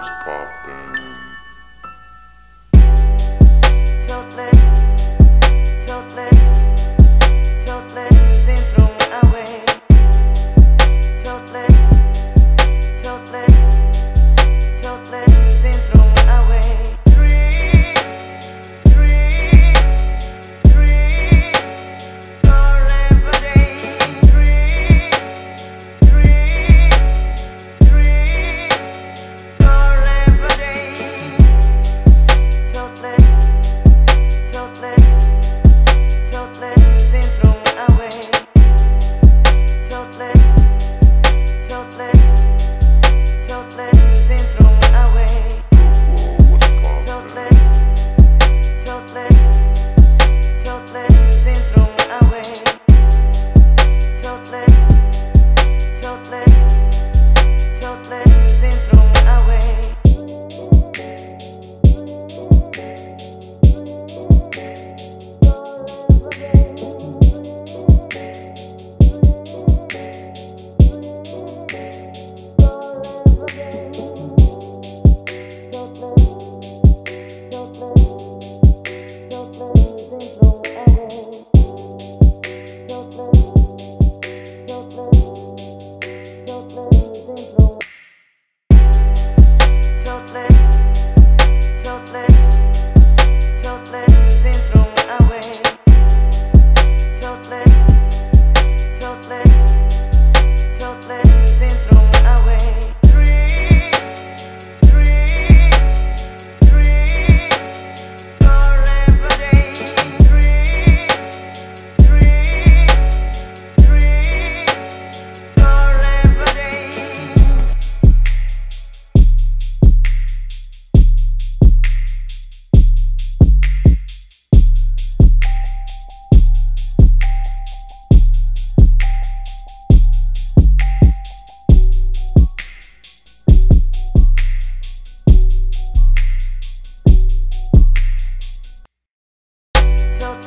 what's poppin'.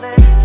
say